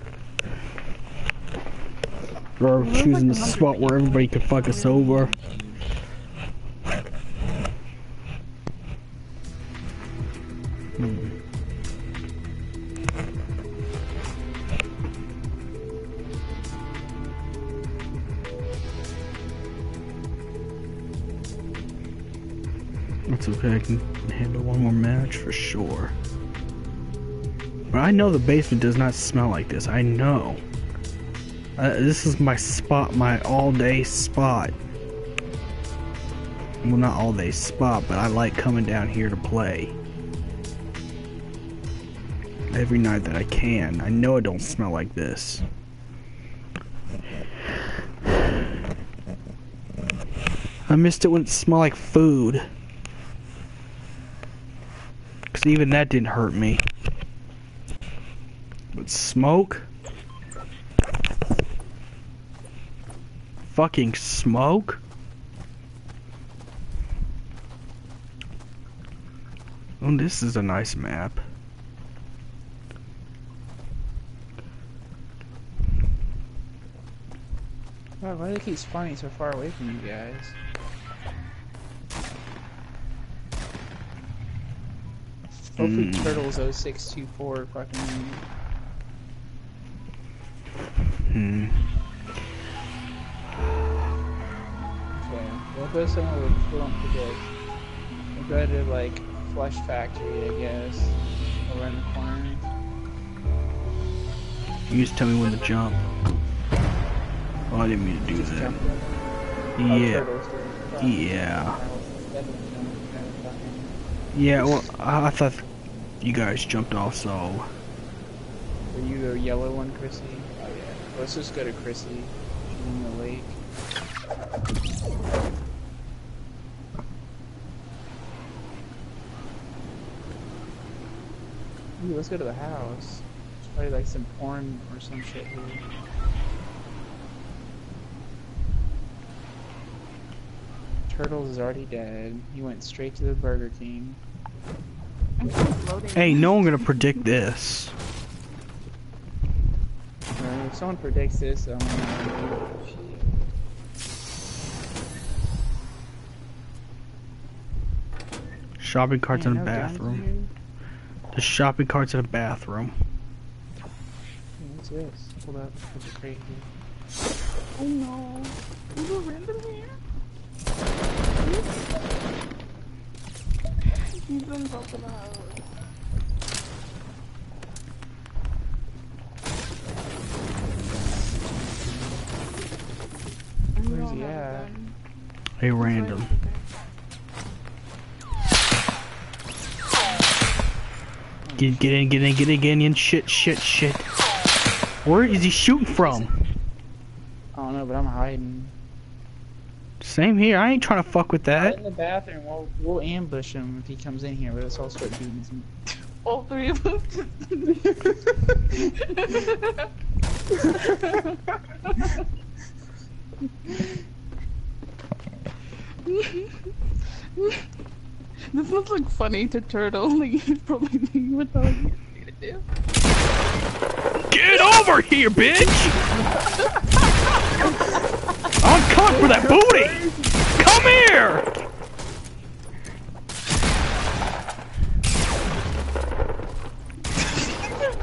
We're choosing the like a hundred spot where everybody can fuck us over. Match for sure. But I know the basement does not smell like this. I know. Uh, this is my spot, my all-day spot. Well, not all-day spot, but I like coming down here to play. Every night that I can. I know it don't smell like this. I missed it when it smelled like food. Cause even that didn't hurt me. But smoke? Fucking smoke? Oh, this is a nice map. Why do they keep spawning so far away from you guys? Hopefully Mm. Turtles 0624 fucking Hmm. Okay, we'll go somewhere where people don't predict. We'll go to like Flush Factory, I guess. In the corner. You just tell me when to jump. Oh, I didn't mean to do Just that. Oh, Yeah. turtles. Yeah. Definitely don't fucking- Yeah, well, I, I thought you guys jumped off, so. Are you the yellow one, Chrissy? Oh yeah. Let's just go to Chrissy. She's in the lake. Ooh, let's go to the house. There's probably like some porn or some shit here. Turtles is already dead. He went straight to the Burger King. I'm just loading. Hey, no one gonna predict this. Uh, if someone predicts this, I'm gonna. Shopping carts in a no bathroom. The shopping carts in a bathroom. What's this? Hold up. There's a crate. Oh no. There's a random of the Where's he at? Hey, random. Get, get in, get in, get in, get in. Shit, shit, shit. Where is he shooting from? I don't know, but I'm hiding. Same here. I ain't trying to fuck with Hide that. in the bathroom. We'll, we'll ambush him if he comes in here. But let's all start beating him. All three of them. this looks like funny to Turtle. Like he's probably thinking what the hell is he to do. Get over here, bitch! I'm coming for that booty! Come here!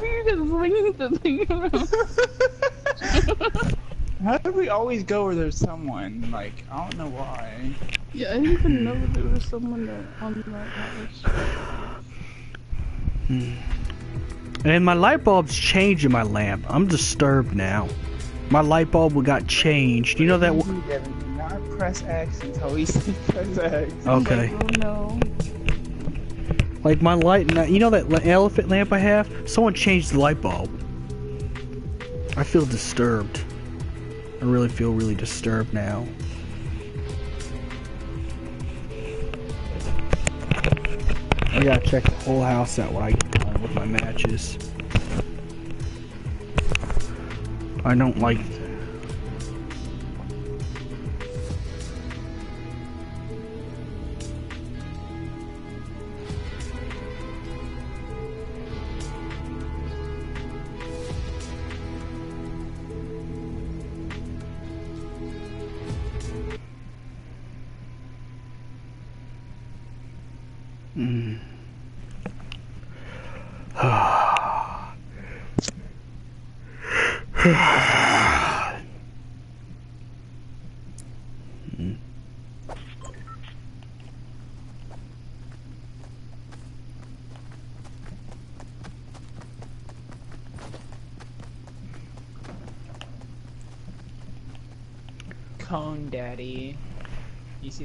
We're just swinging the thing around. How do we always go where there's someone? Like, I don't know why. Yeah, I didn't even know there was someone that on that house. Hmm. And my light bulb's changing my lamp. I'm disturbed now. My light bulb got changed. You know that? W- Devin, do not press X until we say press X. Okay. Oh no. Like my light, you know that elephant lamp I have? Someone changed the light bulb. I feel disturbed. I really feel really disturbed now. I gotta check the whole house out when I get done with my matches. I don't like.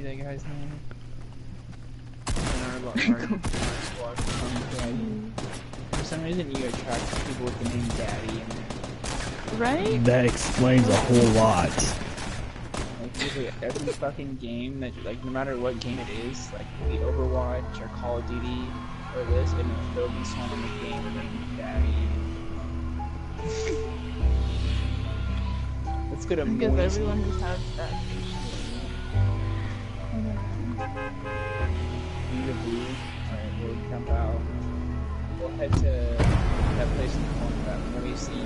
See that guy's name? In our, squad, For some reason, you attract people with the name Daddy, and Right? That explains a whole lot. like every fucking game that, like, no matter what game it is, like the Overwatch or Call of Duty or this, and there'll be someone in the game named Daddy. Let's go to Because everyone just has that. Need a blue. Alright, we'll jump out. We'll head to that place in the corner, that Moisty.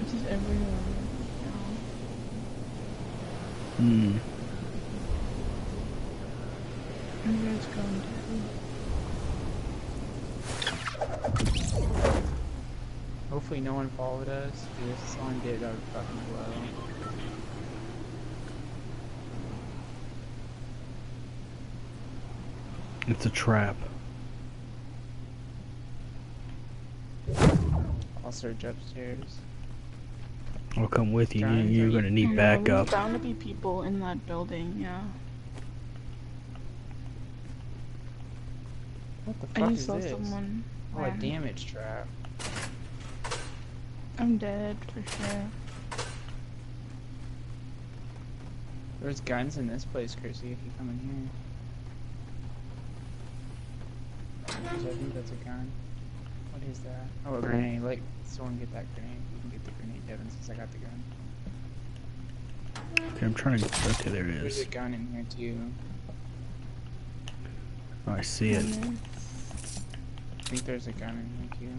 Which is everyone. Hmm. Everyone's going to. Hopefully no one followed us. Because if someone did, I fucking blow. It's a trap. I'll search upstairs. I'll come with you. you Guys, you're gonna need Oh, backup. There's bound to be people in that building, yeah. What the fuck just is saw this? someone. Oh, a ran. damage trap. I'm dead for sure. There's guns in this place, Chrissy, if you come in here. So I think that's a gun. What is that? Oh, a grenade. Like, someone get that grenade. You can get the grenade, Devin, since I got the gun. Okay, I'm trying to. Okay, there it There's a gun in here, too. Oh, I see it. I think there's a gun in here, too.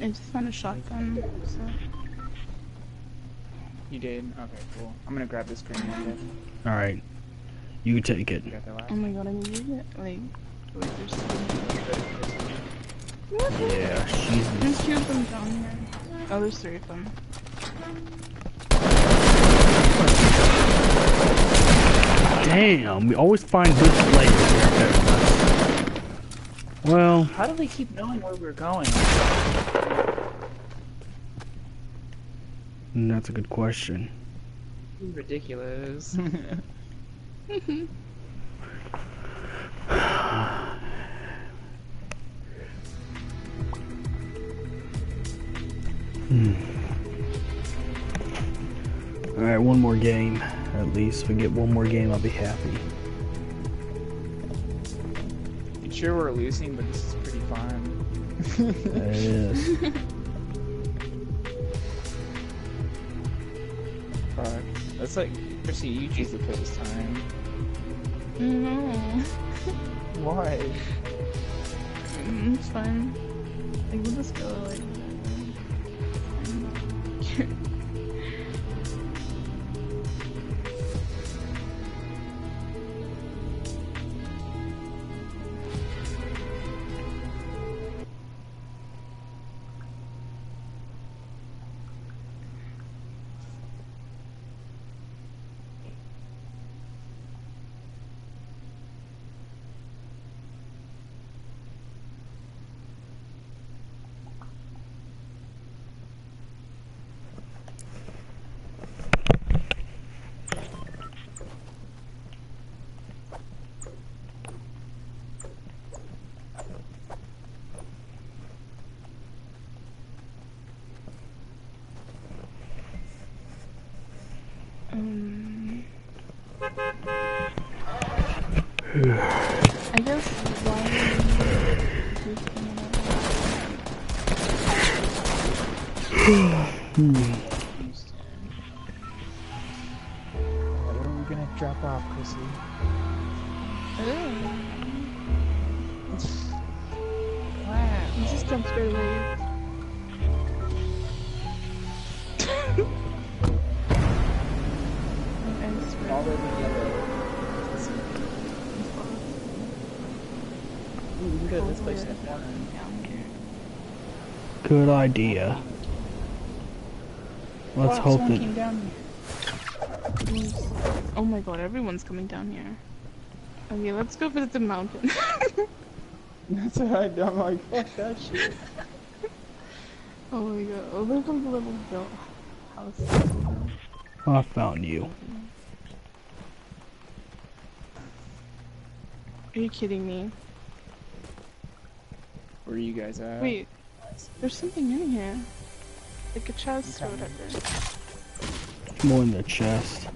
I just found a shotgun, so. You did? Okay, cool. I'm gonna grab this grenade, Devin. All right, you can take it. You got the last Oh my god, I need it. Like, wait, there's so Yeah, she's. There's two of them down here. Oh, there's three of them. Damn, we always find good players here. Well, How do they keep knowing where we're going? that's a good question. Ridiculous. Hmm. All right, one more game. At least if we get one more game, I'll be happy. I'm sure we're losing, but this is pretty fun. It is. Fuck. That's like, Chrissy, you choose the play this time. No. Why? Mm, it's fine. Like, we'll just go, like, Good idea. Let's Wow, hope someone that. down. Oh my god, everyone's coming down here. Okay, let's go visit the mountain. That's right. I'm like, fuck that shit. oh my god, oh, look at the little built house. I found you. Are you kidding me? Where are you guys at? Wait, there's something in here. Like a chest or whatever. More in the chest.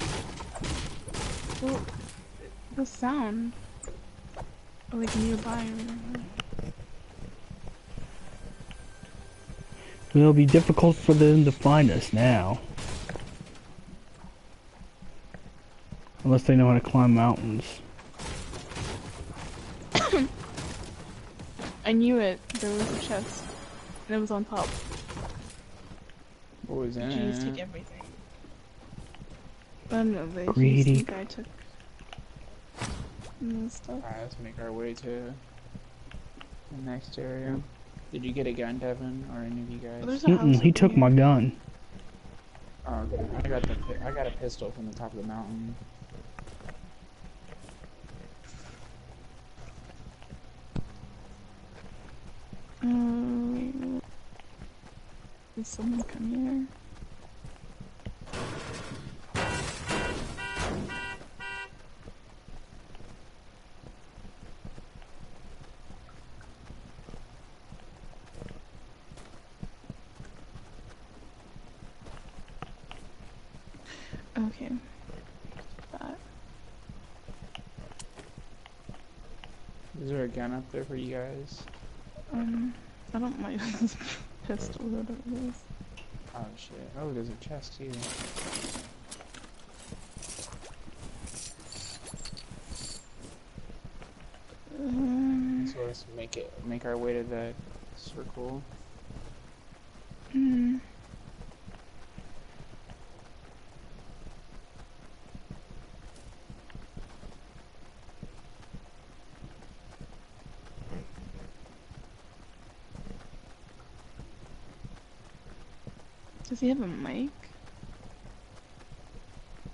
Well, the sound. Or like nearby or whatever. It'll be difficult for them to find us now. Unless they know how to climb mountains. I knew it. There was a chest. And it was on top. What was in You can just take everything. I don't know, the Greedy. Houston guy took the stuff. Alright, let's make our way to the next area. Did you get a gun, Devin, or any of you guys? there's a Mm-mm, he took here. my gun. Oh, okay. I got the I got a pistol from the top of the mountain. Uh, did someone come here? Okay. That. Is there a gun up there for you guys? Um, I don't like this pistol, whatever it is. Oh shit. Oh, there's a chest here. Um, So let's make it make our way to the circle. mm, Does he have a mic?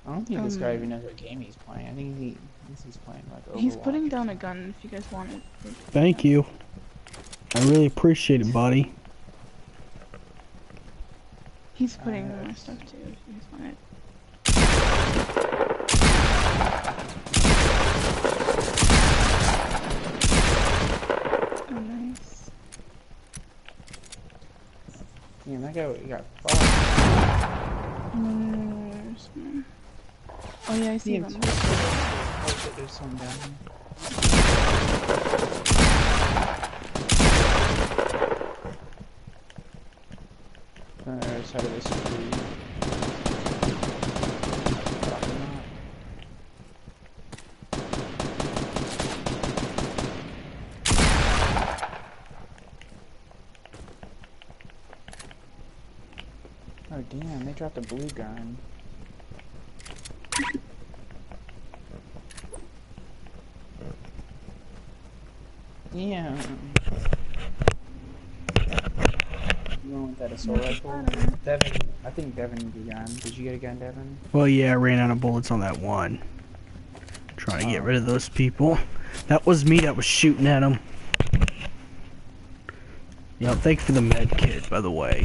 I don't think this guy Um, even knows what game he's playing. I think he thinks he's playing like Overwatch. He's putting down a gun if you guys want it. Thank you. I really appreciate it, buddy. He's putting Uh, more stuff too if you guys want it. Oh, nice. Damn, that guy got fucked. There's more. Oh yeah, I see Yeah, them. Oh there's some down here. Uh, Other side of this tree. Fucking not. Oh damn, they dropped a blue gun. Damn. You want that assault rifle? Devin, I think Devin needs a gun. Did you get a gun, Devin? Well, yeah, I ran out of bullets on that one. Trying to get oh. rid of those people. That was me that was shooting at them. Yeah, thank you for the med kit, by the way.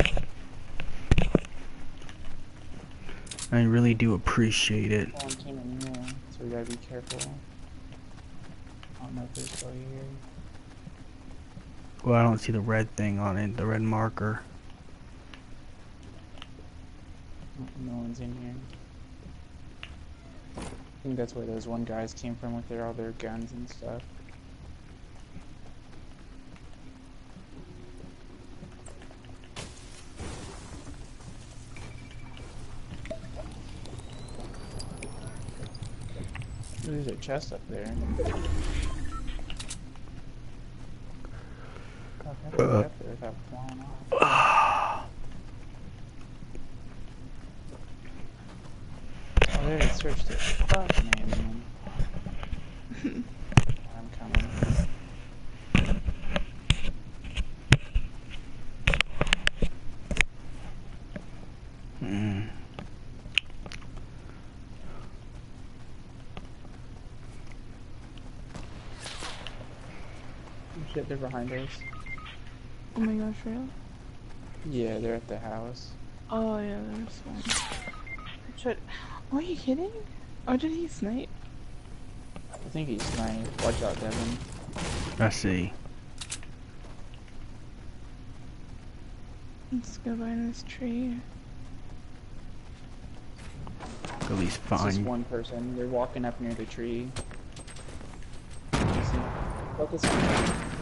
I really do appreciate it. One came in here, so we gotta be careful. I don't know if they're here. Well, I don't see the red thing on it, the red marker. No- No one's in here. I think that's where those one guys came from with their all their guns and stuff. There's a chest up there. God, Uh. there without falling off? They already searched it. Fuck, man. man. I'm coming. Mm. Oh, shit, they're behind us. Oh my gosh, real? Yeah, they're at the house. Oh yeah, there's one. Should... Oh, are you kidding? Or did he snipe? I think he's sniped. Watch out, Devin. I see. Let's go behind this tree. At least It's just one person. They're walking up near the tree. Focus on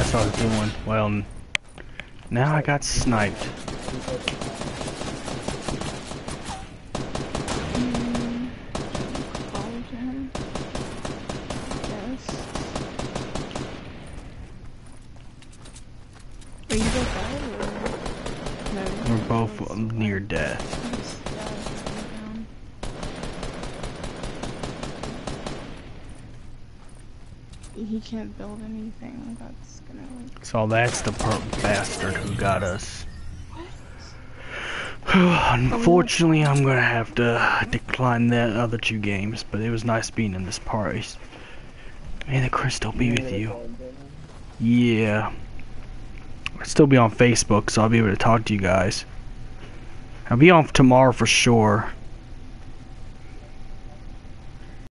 That's what I was doing. Well, now I got sniped. Follow to him. Yes. Are you both? No. We're both near death. Yes, yeah, I was going down. He can't build anything. That's gonna like. So that's the per bastard who got us. Unfortunately, I'm gonna have to decline the other two games, but it was nice being in this party. May the crystal be with you. Yeah. I'll still be on Facebook, so I'll be able to talk to you guys. I'll be on tomorrow for sure.